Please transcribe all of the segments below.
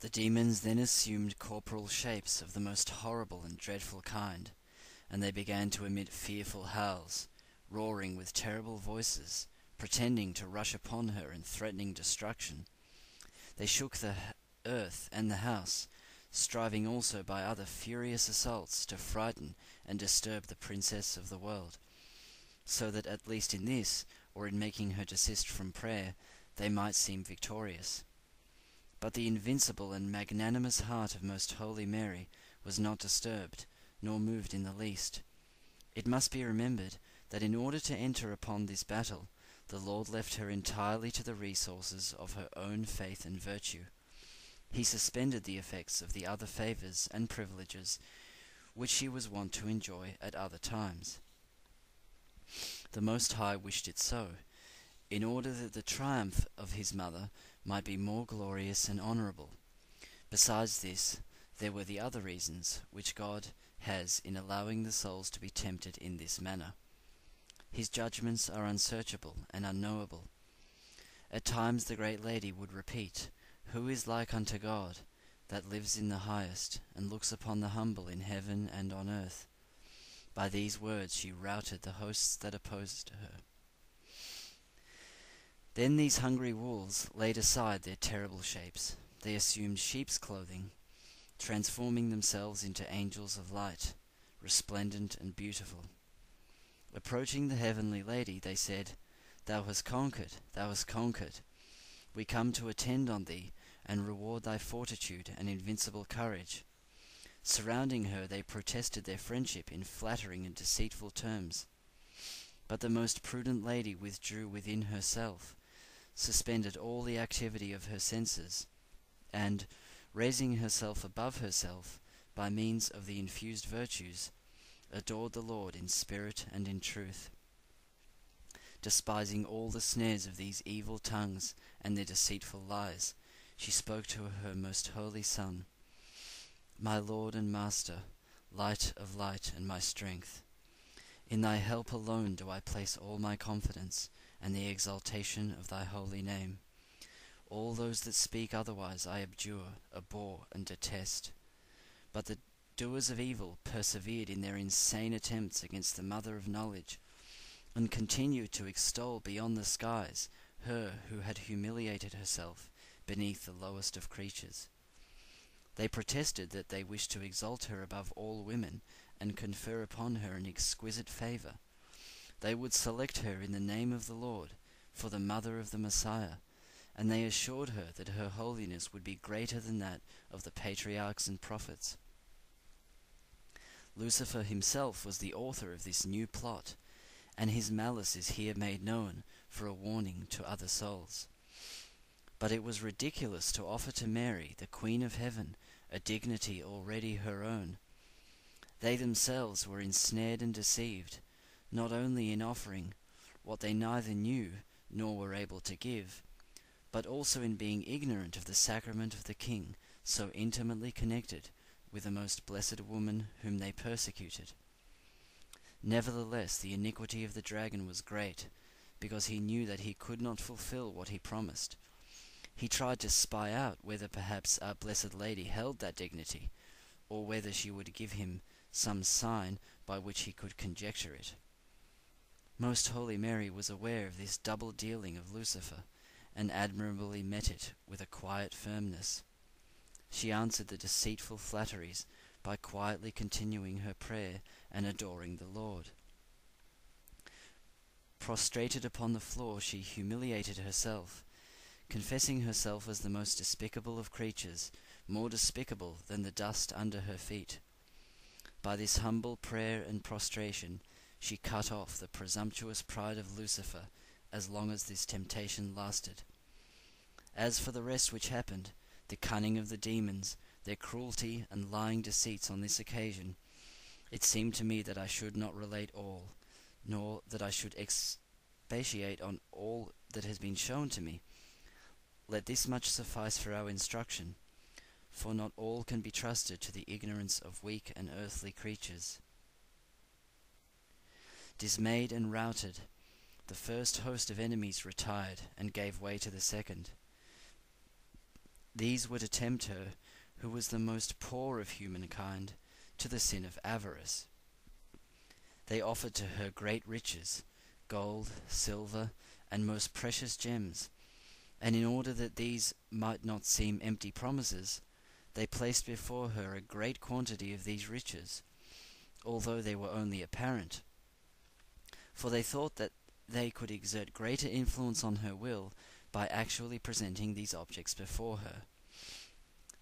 The demons then assumed corporal shapes of the most horrible and dreadful kind, and they began to emit fearful howls, roaring with terrible voices, pretending to rush upon her and threatening destruction. They shook the earth and the house, striving also by other furious assaults to frighten and disturb the princess of the world, so that at least in this, or in making her desist from prayer, they might seem victorious. But the invincible and magnanimous heart of most holy Mary was not disturbed, nor moved in the least. It must be remembered that in order to enter upon this battle, the Lord left her entirely to the resources of her own faith and virtue. He suspended the effects of the other favors and privileges which she was wont to enjoy at other times. The Most High wished it so, in order that the triumph of his mother might be more glorious and honorable. Besides this, there were the other reasons which God has in allowing the souls to be tempted in this manner. His judgments are unsearchable and unknowable. At times the great lady would repeat, Who is like unto God, that lives in the highest, and looks upon the humble in heaven and on earth? By these words she routed the hosts that opposed her. Then these hungry wolves laid aside their terrible shapes. They assumed sheep's clothing, transforming themselves into angels of light, resplendent and beautiful. Approaching the heavenly lady, they said, Thou hast conquered, thou hast conquered. We come to attend on thee, and reward thy fortitude and invincible courage. Surrounding her, they protested their friendship in flattering and deceitful terms. But the most prudent lady withdrew within herself, suspended all the activity of her senses, and, raising herself above herself by means of the infused virtues, adored the Lord in spirit and in truth. Despising all the snares of these evil tongues and their deceitful lies, she spoke to her most holy Son, My Lord and Master, light of light and my strength. In thy help alone do I place all my confidence and the exaltation of thy holy name. All those that speak otherwise I abjure, abhor, and detest. But the doers of evil persevered in their insane attempts against the Mother of Knowledge, and continued to extol beyond the skies her who had humiliated herself beneath the lowest of creatures. They protested that they wished to exalt her above all women and confer upon her an exquisite favor. They would select her in the name of the Lord for the mother of the Messiah, and they assured her that her holiness would be greater than that of the patriarchs and prophets. Lucifer himself was the author of this new plot, and his malice is here made known for a warning to other souls. But it was ridiculous to offer to Mary, the Queen of Heaven, a dignity already her own. They themselves were ensnared and deceived, not only in offering what they neither knew nor were able to give, but also in being ignorant of the sacrament of the King, so intimately connected with the most blessed woman whom they persecuted. Nevertheless, the iniquity of the dragon was great, because he knew that he could not fulfill what he promised. He tried to spy out whether perhaps our Blessed Lady held that dignity, or whether she would give him some sign by which he could conjecture it. Most Holy Mary was aware of this double dealing of Lucifer, and admirably met it with a quiet firmness. She answered the deceitful flatteries by quietly continuing her prayer and adoring the Lord. Prostrated upon the floor, she humiliated herself, confessing herself as the most despicable of creatures, more despicable than the dust under her feet. By this humble prayer and prostration, she cut off the presumptuous pride of Lucifer as long as this temptation lasted. As for the rest which happened, the cunning of the demons, their cruelty and lying deceits on this occasion, it seemed to me that I should not relate all, nor that I should expatiate on all that has been shown to me. Let this much suffice for our instruction, for not all can be trusted to the ignorance of weak and earthly creatures. Dismayed and routed, the first host of enemies retired and gave way to the second. These were to tempt her, who was the most poor of humankind, to the sin of avarice. They offered to her great riches, gold, silver, and most precious gems, and in order that these might not seem empty promises, they placed before her a great quantity of these riches, although they were only apparent, for they thought that they could exert greater influence on her will by actually presenting these objects before her.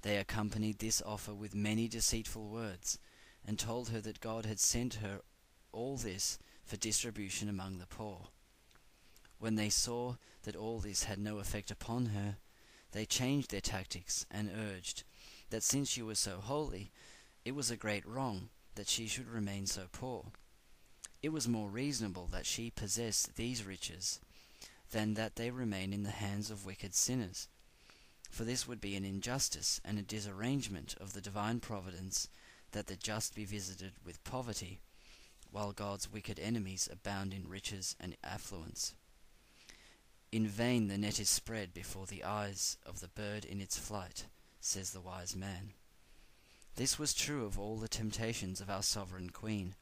They accompanied this offer with many deceitful words, and told her that God had sent her all this for distribution among the poor. When they saw that all this had no effect upon her, they changed their tactics and urged that since she was so holy, it was a great wrong that she should remain so poor. It was more reasonable that she possess these riches than that they remain in the hands of wicked sinners. For this would be an injustice and a disarrangement of the divine providence that the just be visited with poverty, while God's wicked enemies abound in riches and affluence. In vain the net is spread before the eyes of the bird in its flight, says the wise man. This was true of all the temptations of our sovereign queen.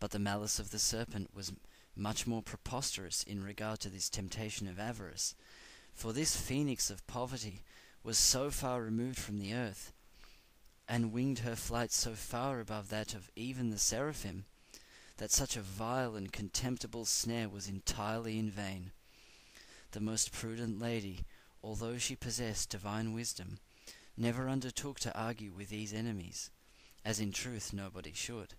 But the malice of the serpent was much more preposterous in regard to this temptation of avarice, for this phoenix of poverty was so far removed from the earth, and winged her flight so far above that of even the seraphim, that such a vile and contemptible snare was entirely in vain. The most prudent lady, although she possessed divine wisdom, never undertook to argue with these enemies, as in truth nobody should,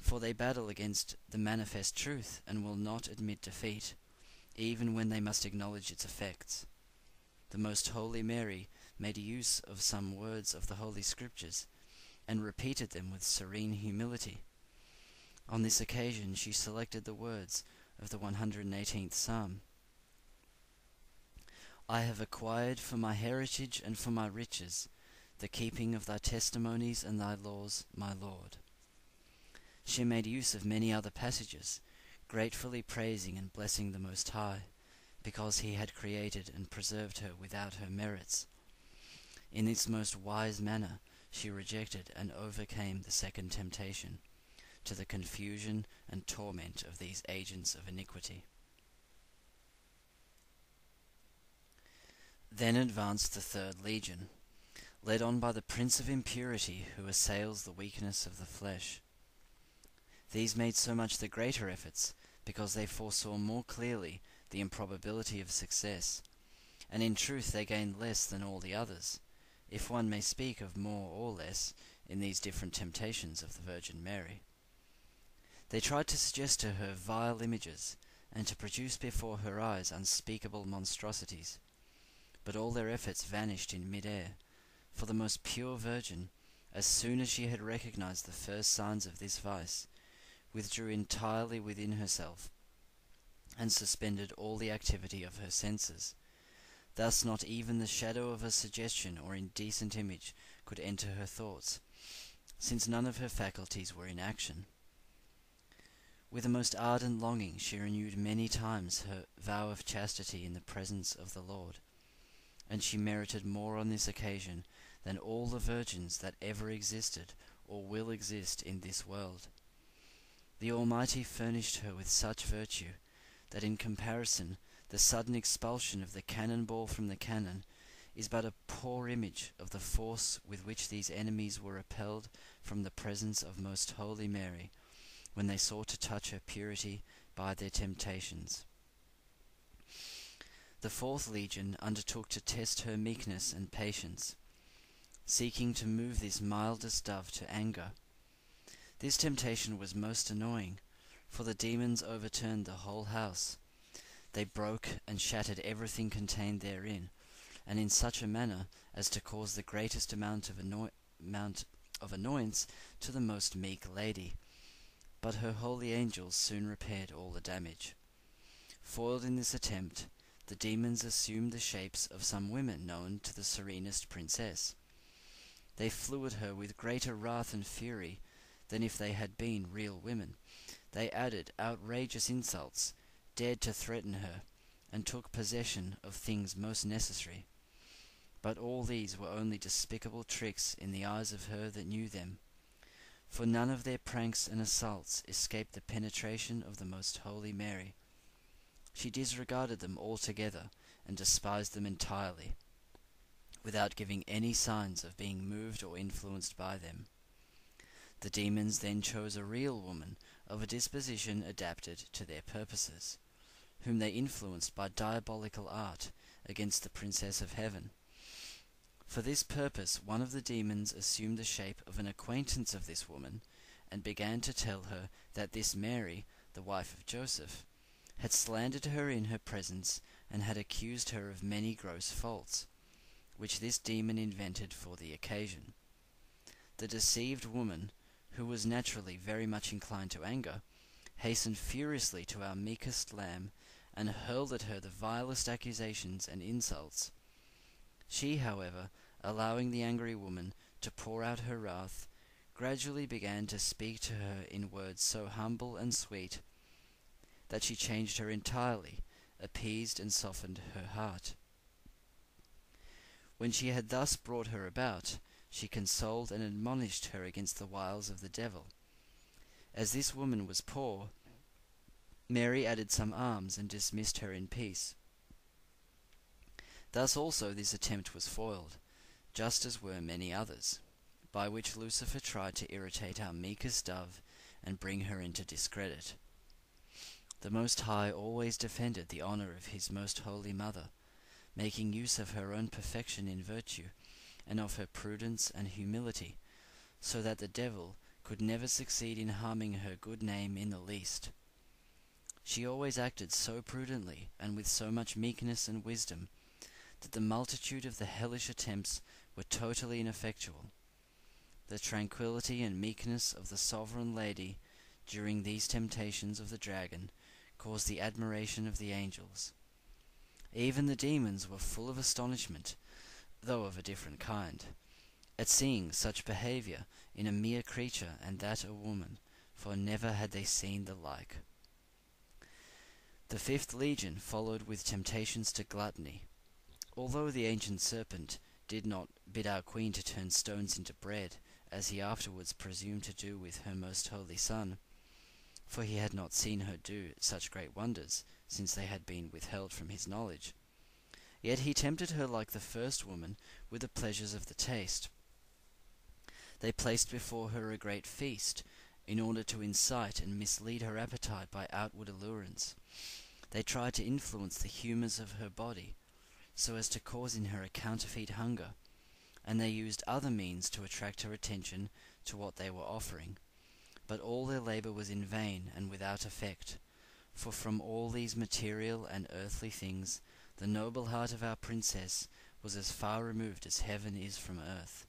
for they battle against the manifest truth and will not admit defeat, even when they must acknowledge its effects. The most holy Mary made use of some words of the Holy Scriptures, and repeated them with serene humility. On this occasion she selected the words of the 118th Psalm. I have acquired for my heritage and for my riches the keeping of thy testimonies and thy laws, my Lord. She made use of many other passages, gratefully praising and blessing the Most High, because he had created and preserved her without her merits. In this most wise manner she rejected and overcame the second temptation, to the confusion and torment of these agents of iniquity. Then advanced the third legion, led on by the prince of impurity who assails the weakness of the flesh. These made so much the greater efforts because they foresaw more clearly the improbability of success, and in truth they gained less than all the others, if one may speak of more or less in these different temptations of the Virgin Mary. They tried to suggest to her vile images, and to produce before her eyes unspeakable monstrosities but all their efforts vanished in mid-air, for the most pure virgin, as soon as she had recognized the first signs of this vice, withdrew entirely within herself, and suspended all the activity of her senses. Thus not even the shadow of a suggestion or indecent image could enter her thoughts, since none of her faculties were in action. With a most ardent longing she renewed many times her vow of chastity in the presence of the Lord and she merited more on this occasion than all the virgins that ever existed or will exist in this world. The Almighty furnished her with such virtue that in comparison the sudden expulsion of the cannon ball from the cannon is but a poor image of the force with which these enemies were repelled from the presence of Most Holy Mary when they sought to touch her purity by their temptations. The fourth legion undertook to test her meekness and patience, seeking to move this mildest dove to anger. This temptation was most annoying, for the demons overturned the whole house. They broke and shattered everything contained therein, and in such a manner as to cause the greatest amount of, annoy- amount of annoyance to the most meek lady. But her holy angels soon repaired all the damage. Foiled in this attempt, the demons assumed the shapes of some women known to the serenest princess. They flew at her with greater wrath and fury than if they had been real women. They added outrageous insults, dared to threaten her, and took possession of things most necessary. But all these were only despicable tricks in the eyes of her that knew them, for none of their pranks and assaults escaped the penetration of the most holy Mary. She disregarded them altogether, and despised them entirely, without giving any signs of being moved or influenced by them. The demons then chose a real woman of a disposition adapted to their purposes, whom they influenced by diabolical art against the Princess of Heaven. For this purpose one of the demons assumed the shape of an acquaintance of this woman, and began to tell her that this Mary, the wife of Joseph, had slandered her in her presence, and had accused her of many gross faults, which this demon invented for the occasion. The deceived woman, who was naturally very much inclined to anger, hastened furiously to our meekest lamb, and hurled at her the vilest accusations and insults. She, however, allowing the angry woman to pour out her wrath, gradually began to speak to her in words so humble and sweet that she changed her entirely, appeased and softened her heart. When she had thus brought her about, she consoled and admonished her against the wiles of the devil. As this woman was poor, Mary added some alms and dismissed her in peace. Thus also this attempt was foiled, just as were many others, by which Lucifer tried to irritate our meekest dove and bring her into discredit. The Most High always defended the honour of his most holy mother, making use of her own perfection in virtue, and of her prudence and humility, so that the devil could never succeed in harming her good name in the least. She always acted so prudently and with so much meekness and wisdom that the multitude of the hellish attempts were totally ineffectual. The tranquillity and meekness of the sovereign lady during these temptations of the dragon caused the admiration of the angels. Even the demons were full of astonishment, though of a different kind, at seeing such behaviour in a mere creature, and that a woman, for never had they seen the like. The fifth legion followed with temptations to gluttony. Although the ancient serpent did not bid our queen to turn stones into bread, as he afterwards presumed to do with her most holy son, for he had not seen her do such great wonders, since they had been withheld from his knowledge. Yet he tempted her like the first woman with the pleasures of the taste. They placed before her a great feast, in order to incite and mislead her appetite by outward allurements. They tried to influence the humours of her body, so as to cause in her a counterfeit hunger, and they used other means to attract her attention to what they were offering. But all their labour was in vain and without effect, for from all these material and earthly things the noble heart of our princess was as far removed as heaven is from earth.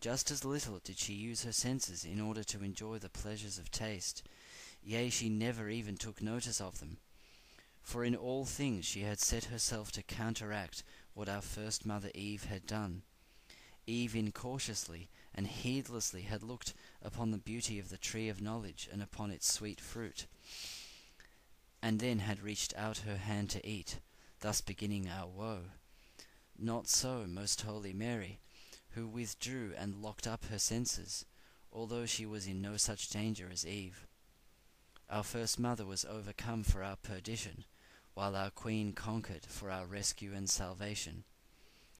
Just as little did she use her senses in order to enjoy the pleasures of taste, yea, she never even took notice of them for in all things she had set herself to counteract what our first mother Eve had done. Eve incautiously and heedlessly had looked upon the beauty of the tree of knowledge and upon its sweet fruit, and then had reached out her hand to eat, thus beginning our woe. Not so most holy Mary, who withdrew and locked up her senses, although she was in no such danger as Eve. Our first mother was overcome for our perdition, while our Queen conquered for our rescue and salvation.